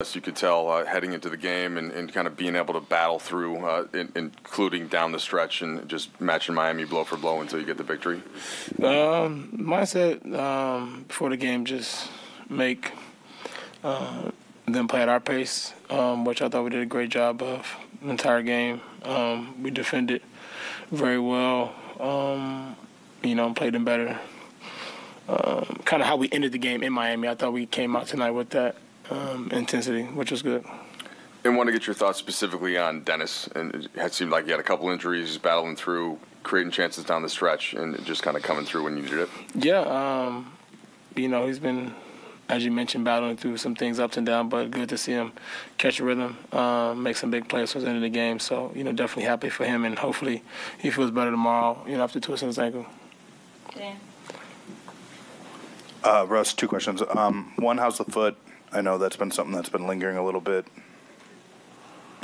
As you could tell, uh, heading into the game and, and kind of being able to battle through, uh, in, including down the stretch and just matching Miami blow for blow until you get the victory? Um, mindset um, before the game, just make uh, them play at our pace, um, which I thought we did a great job of the entire game. Um, we defended very well. Um, you know, played them better. Um, kind of how we ended the game in Miami. I thought we came out tonight with that um, intensity, which was good. And want to get your thoughts specifically on Dennis. And it seemed like he had a couple injuries, battling through, creating chances down the stretch, and just kind of coming through when you needed it. Yeah, um, you know, he's been, as you mentioned, battling through some things ups and downs, but good to see him catch a rhythm, um, make some big plays towards the end of the game. So, you know, definitely happy for him, and hopefully he feels better tomorrow, you know, after twisting his ankle. Dan. Uh, Russ, two questions. Um, one, how's the foot? I know that's been something that's been lingering a little bit.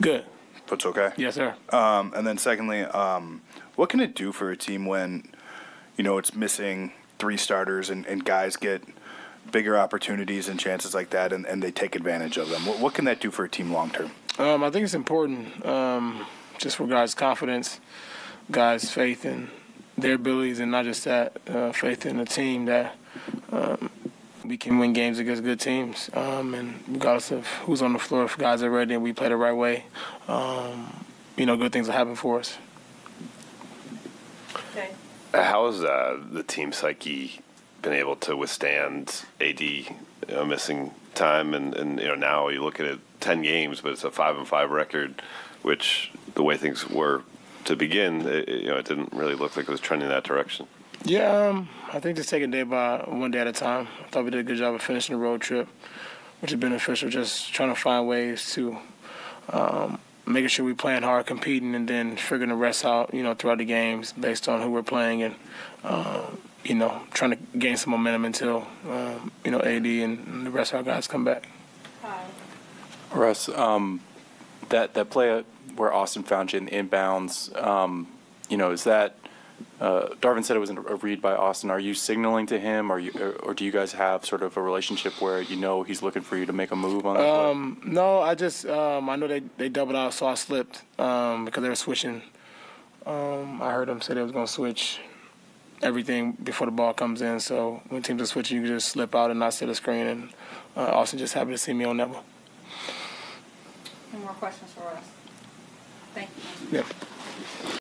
Good. Foot's okay? Yes, sir. Um, and then secondly, um, what can it do for a team when, you know, it's missing three starters and, and guys get bigger opportunities and chances like that and, and they take advantage of them? What, what can that do for a team long term? Um, I think it's important um, just for guys' confidence, guys' faith in their abilities, and not just that, uh, faith in the team that um, we can win games against good teams. Um, and regardless of who's on the floor, if guys are ready and we play the right way, um, you know, good things will happen for us. Okay. How has uh, the team psyche been able to withstand AD you know, missing time? And, and you know now you look at it, ten games, but it's a five and five record, which the way things were to begin, it, you know, it didn't really look like it was trending that direction. Yeah, um, I think just taking day by one day at a time. I thought we did a good job of finishing the road trip, which is beneficial. Just trying to find ways to um, making sure we're playing hard, competing, and then figuring the rest out. You know, throughout the games based on who we're playing, and um, you know, trying to gain some momentum until um, you know AD and the rest of our guys come back. Hi. Russ, um, that that play where Austin found you in the inbounds, um, you know, is that uh, Darvin said it was a read by Austin. Are you signaling to him, or you, or, or do you guys have sort of a relationship where you know he's looking for you to make a move on that? play? Um, no, I just um, I know they they doubled out, so I slipped um, because they were switching. Um, I heard them say they was gonna switch everything before the ball comes in. So when teams are switching, you can just slip out and not set a screen. And uh, Austin just happy to see me on that one. Any more questions for us? Thank you. Yep.